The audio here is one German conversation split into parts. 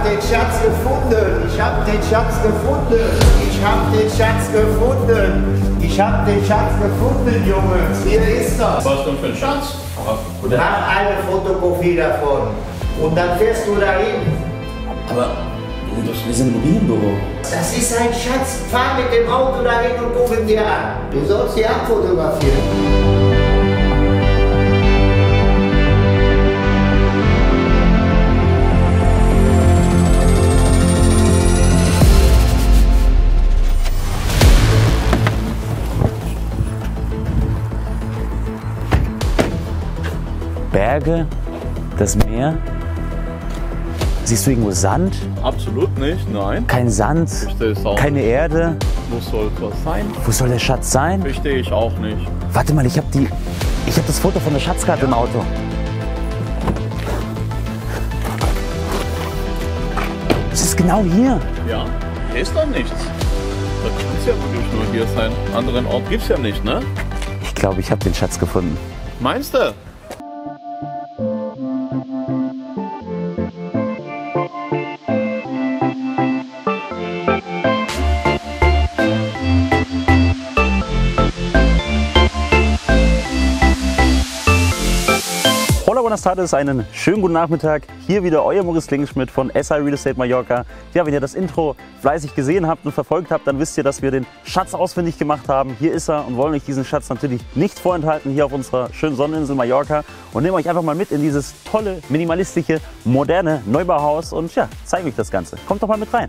hab den Schatz gefunden. Ich hab den Schatz gefunden. Ich hab den Schatz gefunden. Ich hab den Schatz gefunden, Jungs. Hier ist er. Was denn für ein Schatz? Mach eine Fotokopie davon. Und dann fährst du dahin. Aber wir sind im Immobilienbüro. Das ist ein Schatz. Fahr mit dem Auto dahin und guck ihn dir an. Du sollst sie abfotografieren. Berge, das Meer. Siehst du irgendwo Sand? Absolut nicht, nein. Kein Sand, es keine Erde. Wo soll das sein? Wo soll der Schatz sein? Verstehe ich auch nicht. Warte mal, ich habe die. Ich habe das Foto von der Schatzkarte im Auto. Es ist genau hier. Ja, hier ist doch nichts. Das kann ja wirklich nur hier sein. Anderen Ort gibt's ja nicht, ne? Ich glaube, ich habe den Schatz gefunden. Meinst du? Buenas tardes, einen schönen guten Nachmittag. Hier wieder euer Maurice Klingenschmidt von SI Real Estate Mallorca. Ja, wenn ihr das Intro fleißig gesehen habt und verfolgt habt, dann wisst ihr, dass wir den Schatz ausfindig gemacht haben. Hier ist er und wollen euch diesen Schatz natürlich nicht vorenthalten hier auf unserer schönen Sonneninsel Mallorca und nehmen euch einfach mal mit in dieses tolle, minimalistische, moderne Neubauhaus und ja, zeigen euch das Ganze. Kommt doch mal mit rein.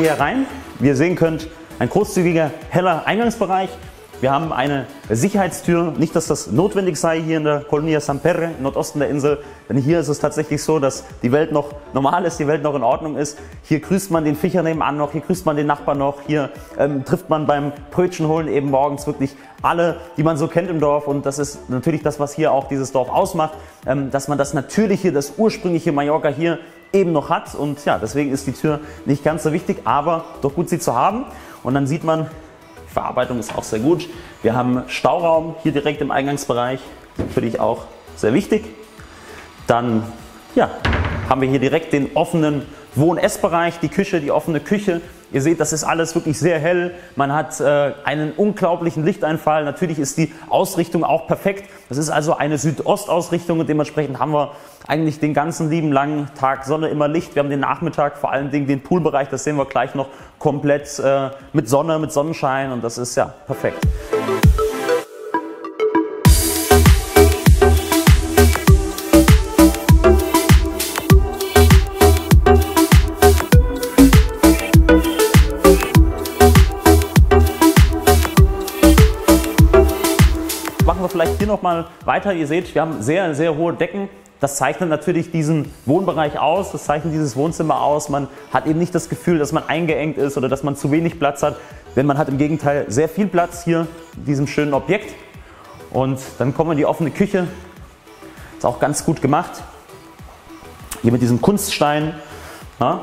Hier rein. Wie ihr sehen könnt, ein großzügiger, heller Eingangsbereich. Wir haben eine Sicherheitstür. Nicht, dass das notwendig sei hier in der Colonia San Perre, im Nordosten der Insel. Denn hier ist es tatsächlich so, dass die Welt noch normal ist, die Welt noch in Ordnung ist. Hier grüßt man den Fischer nebenan noch, hier grüßt man den Nachbarn noch. Hier ähm, trifft man beim Brötchen holen eben morgens wirklich alle, die man so kennt im Dorf. Und das ist natürlich das, was hier auch dieses Dorf ausmacht. Ähm, dass man das Natürliche, das ursprüngliche Mallorca hier eben noch hat. Und ja, deswegen ist die Tür nicht ganz so wichtig, aber doch gut sie zu haben. Und dann sieht man, die Verarbeitung ist auch sehr gut. Wir haben Stauraum hier direkt im Eingangsbereich, für dich auch sehr wichtig. Dann ja, haben wir hier direkt den offenen Wohn-Essbereich, die Küche, die offene Küche. Ihr seht, das ist alles wirklich sehr hell. Man hat äh, einen unglaublichen Lichteinfall. Natürlich ist die Ausrichtung auch perfekt. Das ist also eine Südostausrichtung und dementsprechend haben wir eigentlich den ganzen lieben langen Tag Sonne, immer Licht. Wir haben den Nachmittag, vor allen Dingen den Poolbereich, das sehen wir gleich noch, komplett äh, mit Sonne, mit Sonnenschein und das ist ja perfekt. Nochmal weiter. Ihr seht, wir haben sehr, sehr hohe Decken. Das zeichnet natürlich diesen Wohnbereich aus, das zeichnet dieses Wohnzimmer aus. Man hat eben nicht das Gefühl, dass man eingeengt ist oder dass man zu wenig Platz hat, denn man hat im Gegenteil sehr viel Platz hier in diesem schönen Objekt. Und dann kommen wir in die offene Küche. Ist auch ganz gut gemacht. Hier mit diesem Kunststein. Ja.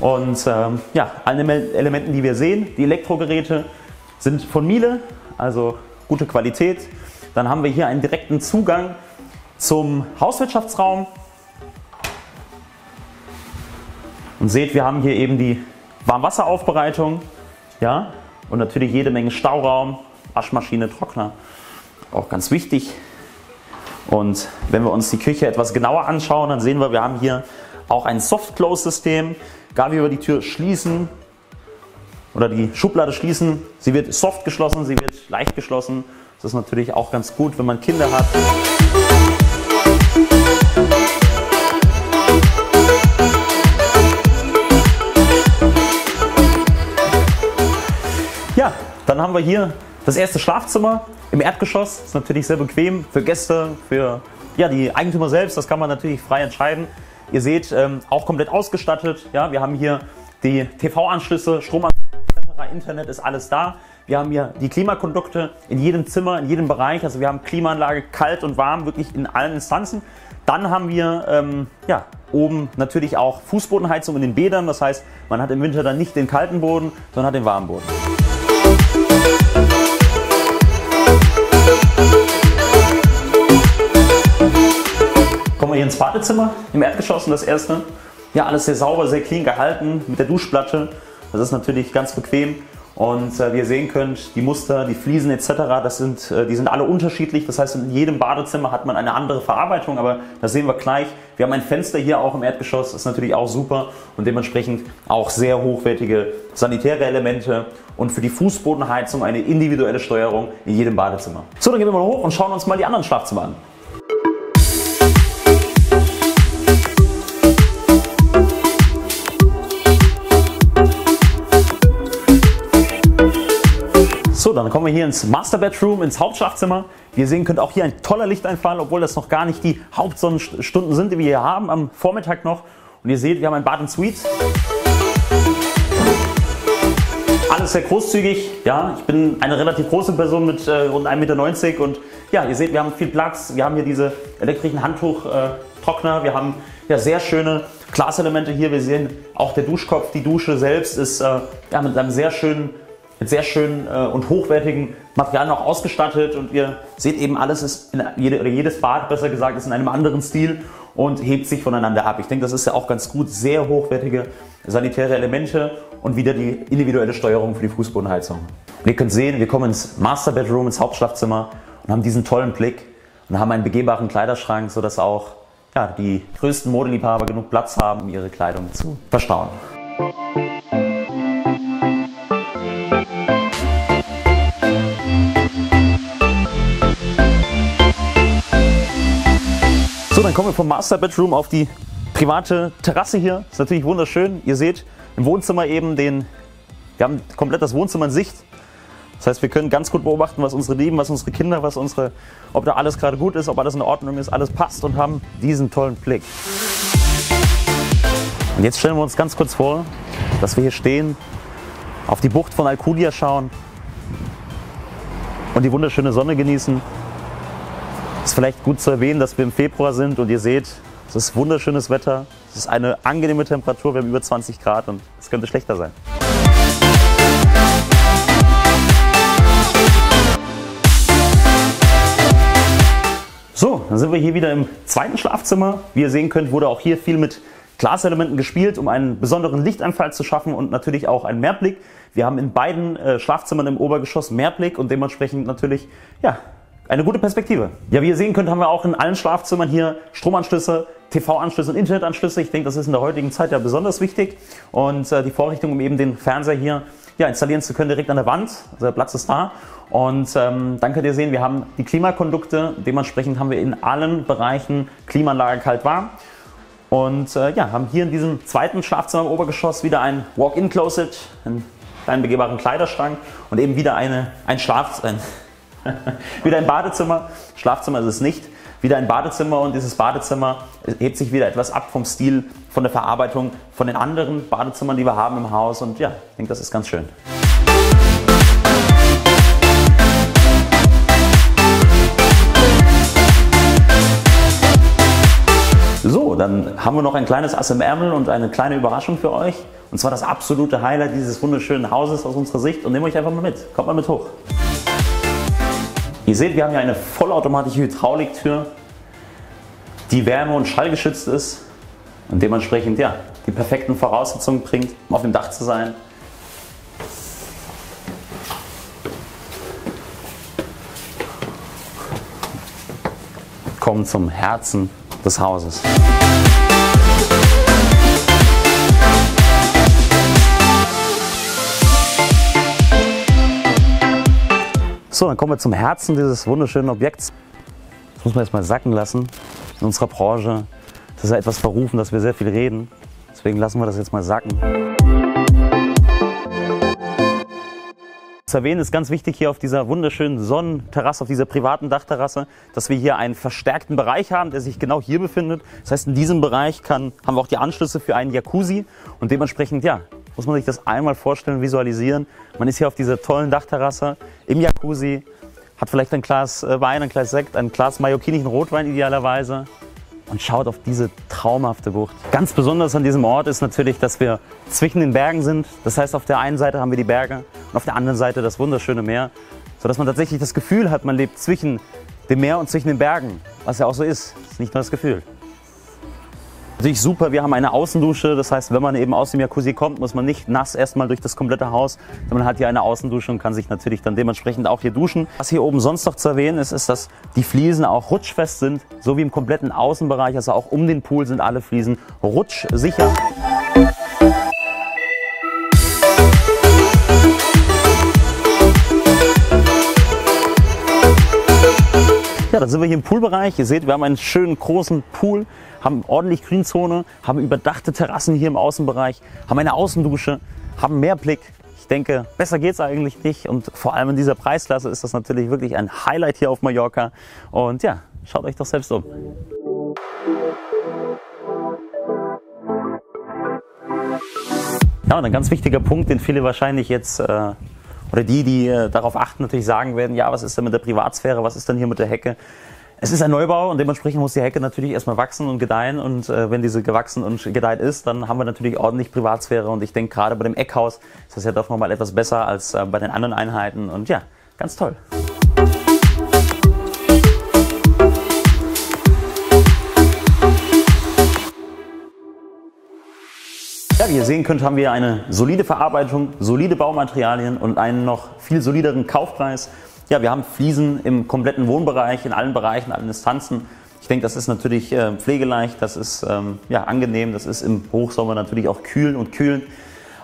Und ähm, ja, alle Elementen, die wir sehen, die Elektrogeräte sind von Miele, also gute Qualität. Dann haben wir hier einen direkten Zugang zum Hauswirtschaftsraum. Und seht, wir haben hier eben die Warmwasseraufbereitung. Ja? Und natürlich jede Menge Stauraum, Waschmaschine, Trockner. Auch ganz wichtig. Und wenn wir uns die Küche etwas genauer anschauen, dann sehen wir, wir haben hier auch ein Soft-Close-System. Egal wie wir die Tür schließen oder die Schublade schließen, sie wird soft geschlossen, sie wird leicht geschlossen. Das ist natürlich auch ganz gut, wenn man Kinder hat. Ja, dann haben wir hier das erste Schlafzimmer im Erdgeschoss. Ist natürlich sehr bequem für Gäste, für ja, die Eigentümer selbst. Das kann man natürlich frei entscheiden. Ihr seht, ähm, auch komplett ausgestattet. Ja, wir haben hier die TV-Anschlüsse, Stromanschlüsse. Internet ist alles da. Wir haben hier die Klimakondukte in jedem Zimmer, in jedem Bereich. Also wir haben Klimaanlage kalt und warm, wirklich in allen Instanzen. Dann haben wir ähm, ja, oben natürlich auch Fußbodenheizung in den Bädern. Das heißt, man hat im Winter dann nicht den kalten Boden, sondern hat den warmen Boden. Kommen wir hier ins Badezimmer, im Erdgeschoss und das erste. Ja, alles sehr sauber, sehr clean gehalten mit der Duschplatte. Das ist natürlich ganz bequem. Und äh, wie ihr sehen könnt, die Muster, die Fliesen etc., das sind, äh, die sind alle unterschiedlich. Das heißt, in jedem Badezimmer hat man eine andere Verarbeitung, aber das sehen wir gleich. Wir haben ein Fenster hier auch im Erdgeschoss, das ist natürlich auch super und dementsprechend auch sehr hochwertige sanitäre Elemente und für die Fußbodenheizung eine individuelle Steuerung in jedem Badezimmer. So, dann gehen wir mal hoch und schauen uns mal die anderen Schlafzimmer an. So, dann kommen wir hier ins Master Bedroom, ins Hauptschlafzimmer. Wie ihr sehen könnt, auch hier ein toller Lichteinfall, obwohl das noch gar nicht die Hauptsonnenstunden sind, die wir hier haben, am Vormittag noch. Und ihr seht, wir haben ein Bad und Suite. Alles sehr großzügig. Ja, ich bin eine relativ große Person mit äh, rund 1,90 Meter und ja, ihr seht, wir haben viel Platz. Wir haben hier diese elektrischen Handtuchtrockner. Wir haben ja sehr schöne Glaselemente hier. Wir sehen auch der Duschkopf, die Dusche selbst ist äh, ja, mit einem sehr schönen mit sehr schönen äh, und hochwertigen Materialien auch ausgestattet und ihr seht eben alles ist in jedes Bad besser gesagt ist in einem anderen Stil und hebt sich voneinander ab. Ich denke, das ist ja auch ganz gut. Sehr hochwertige sanitäre Elemente und wieder die individuelle Steuerung für die Fußbodenheizung. Und ihr könnt sehen, wir kommen ins Master Bedroom, ins Hauptschlafzimmer und haben diesen tollen Blick und haben einen begehbaren Kleiderschrank, sodass auch ja, die größten Modeliebhaber genug Platz haben, um ihre Kleidung zu verstauen. Dann kommen wir vom Master Bedroom auf die private Terrasse hier. Ist natürlich wunderschön. Ihr seht im Wohnzimmer eben den, wir haben komplett das Wohnzimmer in Sicht. Das heißt, wir können ganz gut beobachten, was unsere Lieben, was unsere Kinder, was unsere, ob da alles gerade gut ist, ob alles in Ordnung ist, alles passt und haben diesen tollen Blick. Und jetzt stellen wir uns ganz kurz vor, dass wir hier stehen, auf die Bucht von Alcudia schauen und die wunderschöne Sonne genießen ist vielleicht gut zu erwähnen, dass wir im Februar sind und ihr seht, es ist wunderschönes Wetter, es ist eine angenehme Temperatur, wir haben über 20 Grad und es könnte schlechter sein. So, dann sind wir hier wieder im zweiten Schlafzimmer. Wie ihr sehen könnt, wurde auch hier viel mit Glaselementen gespielt, um einen besonderen Lichteinfall zu schaffen und natürlich auch einen Mehrblick. Wir haben in beiden äh, Schlafzimmern im Obergeschoss Mehrblick und dementsprechend natürlich ja, eine gute Perspektive. Ja, wie ihr sehen könnt, haben wir auch in allen Schlafzimmern hier Stromanschlüsse, TV-Anschlüsse und Internetanschlüsse. Ich denke, das ist in der heutigen Zeit ja besonders wichtig. Und äh, die Vorrichtung, um eben den Fernseher hier ja, installieren zu können, direkt an der Wand. Also der Platz ist da. Und ähm, dann könnt ihr sehen, wir haben die Klimakondukte. Dementsprechend haben wir in allen Bereichen Klimaanlage kalt-warm. Und äh, ja, haben hier in diesem zweiten Schlafzimmer im Obergeschoss wieder ein Walk-in-Closet, einen kleinen begehbaren Kleiderschrank und eben wieder eine, ein Schlaf, ein, wieder ein Badezimmer, Schlafzimmer ist es nicht. Wieder ein Badezimmer und dieses Badezimmer hebt sich wieder etwas ab vom Stil, von der Verarbeitung von den anderen Badezimmern, die wir haben im Haus. Und ja, ich denke, das ist ganz schön. So, dann haben wir noch ein kleines Ass im Ärmel und eine kleine Überraschung für euch. Und zwar das absolute Highlight dieses wunderschönen Hauses aus unserer Sicht. Und nehmt euch einfach mal mit. Kommt mal mit hoch. Ihr seht, wir haben hier eine vollautomatische Hydrauliktür, die wärme- und schallgeschützt ist und dementsprechend ja, die perfekten Voraussetzungen bringt, um auf dem Dach zu sein. Kommen zum Herzen des Hauses. So, dann kommen wir zum Herzen dieses wunderschönen Objekts. Das muss man jetzt mal sacken lassen. In unserer Branche das ist ja etwas verrufen, dass wir sehr viel reden. Deswegen lassen wir das jetzt mal sacken. Zu erwähnen ist ganz wichtig hier auf dieser wunderschönen Sonnenterrasse, auf dieser privaten Dachterrasse, dass wir hier einen verstärkten Bereich haben, der sich genau hier befindet. Das heißt, in diesem Bereich kann, haben wir auch die Anschlüsse für einen Jacuzzi und dementsprechend, ja, muss man sich das einmal vorstellen, visualisieren. Man ist hier auf dieser tollen Dachterrasse im Jacuzzi, hat vielleicht ein Glas äh, Wein, ein Glas Sekt, ein Glas mallorquinischen Rotwein idealerweise und schaut auf diese traumhafte Bucht. Ganz besonders an diesem Ort ist natürlich, dass wir zwischen den Bergen sind. Das heißt, auf der einen Seite haben wir die Berge und auf der anderen Seite das wunderschöne Meer, sodass man tatsächlich das Gefühl hat, man lebt zwischen dem Meer und zwischen den Bergen, was ja auch so ist. Das ist nicht nur das Gefühl. Natürlich super, wir haben eine Außendusche, das heißt, wenn man eben aus dem Jacuzzi kommt, muss man nicht nass erstmal durch das komplette Haus, man hat hier eine Außendusche und kann sich natürlich dann dementsprechend auch hier duschen. Was hier oben sonst noch zu erwähnen ist, ist, dass die Fliesen auch rutschfest sind, so wie im kompletten Außenbereich, also auch um den Pool sind alle Fliesen rutschsicher. Ja, da sind wir hier im Poolbereich. Ihr seht, wir haben einen schönen großen Pool, haben ordentlich Grünzone, haben überdachte Terrassen hier im Außenbereich, haben eine Außendusche, haben mehr Blick. Ich denke, besser geht es eigentlich nicht. Und vor allem in dieser Preisklasse ist das natürlich wirklich ein Highlight hier auf Mallorca. Und ja, schaut euch doch selbst um. Ja, und ein ganz wichtiger Punkt, den viele wahrscheinlich jetzt äh, oder die, die äh, darauf achten, natürlich sagen werden, ja, was ist denn mit der Privatsphäre, was ist denn hier mit der Hecke? Es ist ein Neubau und dementsprechend muss die Hecke natürlich erstmal wachsen und gedeihen und äh, wenn diese gewachsen und gedeiht ist, dann haben wir natürlich ordentlich Privatsphäre und ich denke gerade bei dem Eckhaus ist das ja doch nochmal etwas besser als äh, bei den anderen Einheiten und ja, ganz toll. Ja, wie ihr sehen könnt, haben wir eine solide Verarbeitung, solide Baumaterialien und einen noch viel solideren Kaufpreis. Ja, wir haben Fliesen im kompletten Wohnbereich, in allen Bereichen, allen Instanzen. Ich denke, das ist natürlich äh, pflegeleicht, das ist ähm, ja, angenehm, das ist im Hochsommer natürlich auch kühl und kühlend.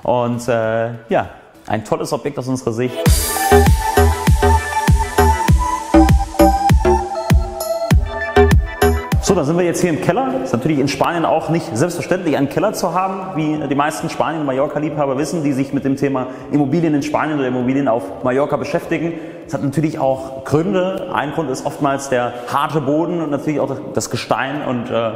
Und äh, ja, ein tolles Objekt aus unserer Sicht. So, dann sind wir jetzt hier im Keller. Ist natürlich in Spanien auch nicht selbstverständlich, einen Keller zu haben, wie die meisten Spanien- und Mallorca-Liebhaber wissen, die sich mit dem Thema Immobilien in Spanien oder Immobilien auf Mallorca beschäftigen. Es hat natürlich auch Gründe. Ein Grund ist oftmals der harte Boden und natürlich auch das Gestein und äh,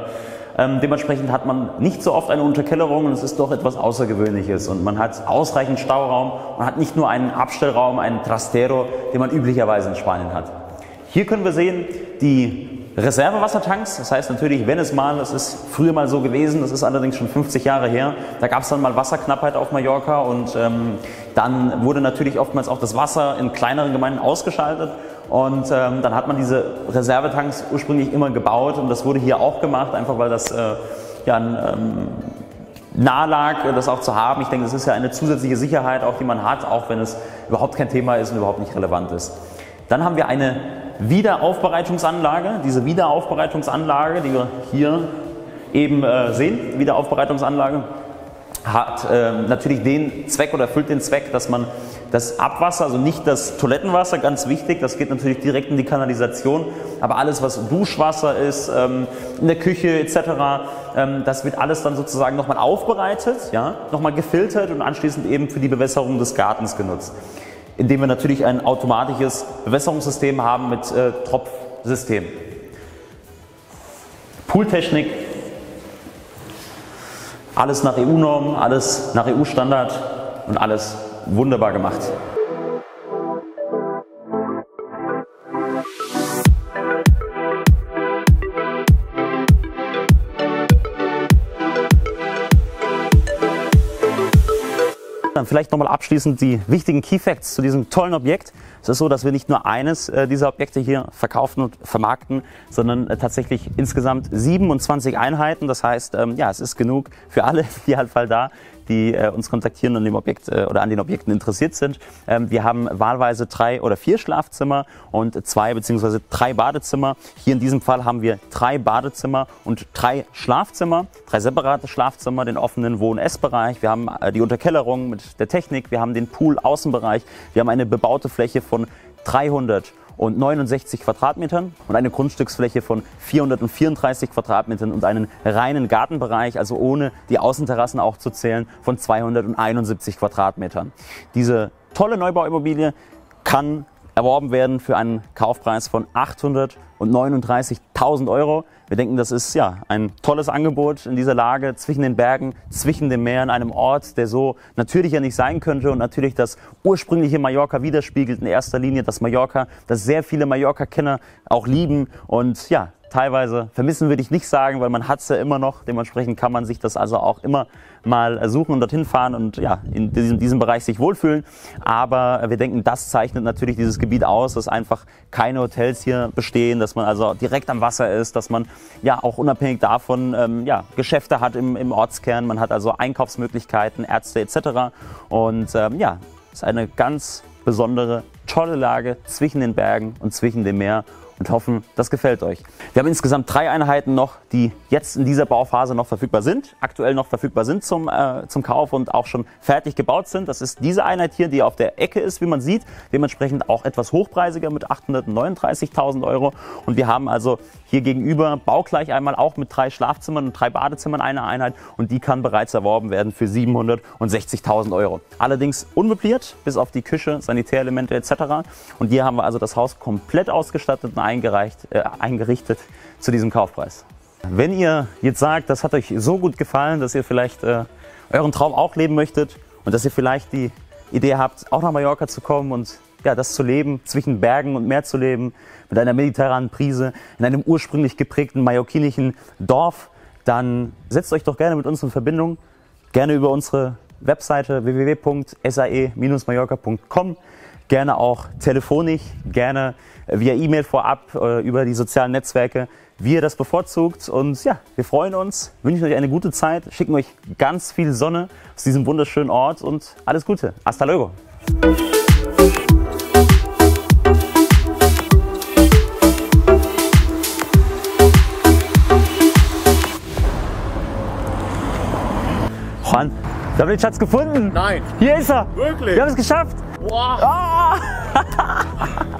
ähm, dementsprechend hat man nicht so oft eine Unterkellerung und es ist doch etwas Außergewöhnliches. Und man hat ausreichend Stauraum und hat nicht nur einen Abstellraum, einen Trastero, den man üblicherweise in Spanien hat. Hier können wir sehen, die Reservewassertanks. Das heißt natürlich, wenn es mal, das ist früher mal so gewesen, das ist allerdings schon 50 Jahre her, da gab es dann mal Wasserknappheit auf Mallorca und ähm, dann wurde natürlich oftmals auch das Wasser in kleineren Gemeinden ausgeschaltet und ähm, dann hat man diese Reservetanks ursprünglich immer gebaut und das wurde hier auch gemacht, einfach weil das äh, ja ein, ähm, nahe lag, das auch zu haben. Ich denke, das ist ja eine zusätzliche Sicherheit, auch die man hat, auch wenn es überhaupt kein Thema ist und überhaupt nicht relevant ist. Dann haben wir eine Wiederaufbereitungsanlage. Diese Wiederaufbereitungsanlage, die wir hier eben äh, sehen, Wiederaufbereitungsanlage, hat äh, natürlich den Zweck oder erfüllt den Zweck, dass man das Abwasser, also nicht das Toilettenwasser, ganz wichtig, das geht natürlich direkt in die Kanalisation, aber alles, was Duschwasser ist, ähm, in der Küche etc., ähm, das wird alles dann sozusagen nochmal aufbereitet, ja, nochmal gefiltert und anschließend eben für die Bewässerung des Gartens genutzt indem wir natürlich ein automatisches Bewässerungssystem haben mit äh, Tropfsystem. Pooltechnik, alles nach EU-Norm, alles nach EU-Standard und alles wunderbar gemacht. Dann vielleicht nochmal abschließend die wichtigen Key Facts zu diesem tollen Objekt. Es ist so, dass wir nicht nur eines äh, dieser Objekte hier verkaufen und vermarkten, sondern äh, tatsächlich insgesamt 27 Einheiten. Das heißt, ähm, ja, es ist genug für alle, die halt da die äh, uns kontaktieren und dem Objekt äh, oder an den Objekten interessiert sind. Ähm, wir haben wahlweise drei oder vier Schlafzimmer und zwei beziehungsweise drei Badezimmer. Hier in diesem Fall haben wir drei Badezimmer und drei Schlafzimmer, drei separate Schlafzimmer, den offenen Wohn-Essbereich. Wir haben äh, die Unterkellerung mit der Technik, wir haben den Pool-Außenbereich, wir haben eine bebaute Fläche von 300 und 69 Quadratmetern und eine Grundstücksfläche von 434 Quadratmetern und einen reinen Gartenbereich, also ohne die Außenterrassen auch zu zählen, von 271 Quadratmetern. Diese tolle Neubauimmobilie kann erworben werden für einen Kaufpreis von 839.000 Euro. Wir denken, das ist ja ein tolles Angebot in dieser Lage zwischen den Bergen, zwischen dem Meer, in einem Ort, der so natürlich ja nicht sein könnte und natürlich das ursprüngliche Mallorca widerspiegelt in erster Linie, das Mallorca, das sehr viele Mallorca-Kenner auch lieben und ja, teilweise vermissen würde ich nicht sagen, weil man hat es ja immer noch. Dementsprechend kann man sich das also auch immer mal suchen und dorthin fahren und ja, in diesem, diesem Bereich sich wohlfühlen. Aber wir denken, das zeichnet natürlich dieses Gebiet aus, dass einfach keine Hotels hier bestehen, dass man also direkt am Wasser ist, dass man ja auch unabhängig davon ähm, ja, Geschäfte hat im, im Ortskern, man hat also Einkaufsmöglichkeiten, Ärzte etc. Und ähm, ja, ist eine ganz besondere, tolle Lage zwischen den Bergen und zwischen dem Meer und hoffen, das gefällt euch. Wir haben insgesamt drei Einheiten noch, die jetzt in dieser Bauphase noch verfügbar sind, aktuell noch verfügbar sind zum, äh, zum Kauf und auch schon fertig gebaut sind. Das ist diese Einheit hier, die auf der Ecke ist, wie man sieht, dementsprechend auch etwas hochpreisiger mit 839.000 Euro. Und wir haben also hier gegenüber baugleich einmal auch mit drei Schlafzimmern und drei Badezimmern eine Einheit und die kann bereits erworben werden für 760.000 Euro. Allerdings unmöbliert, bis auf die Küche, Sanitärelemente etc. Und hier haben wir also das Haus komplett ausgestattet und eingereicht, äh, eingerichtet zu diesem Kaufpreis. Wenn ihr jetzt sagt, das hat euch so gut gefallen, dass ihr vielleicht äh, euren Traum auch leben möchtet und dass ihr vielleicht die Idee habt, auch nach Mallorca zu kommen und ja, das zu leben, zwischen Bergen und Meer zu leben, mit einer mediterranen Prise, in einem ursprünglich geprägten mallorquinischen Dorf, dann setzt euch doch gerne mit uns in Verbindung, gerne über unsere Webseite www.sae-mallorca.com gerne auch telefonisch, gerne via E-Mail vorab, äh, über die sozialen Netzwerke, wie ihr das bevorzugt. Und ja, wir freuen uns, wünschen euch eine gute Zeit, schicken euch ganz viel Sonne aus diesem wunderschönen Ort und alles Gute. Hasta luego. Wir haben den Schatz gefunden. Nein. Hier ist er. Wirklich? Wir haben es geschafft. Wow. Oh.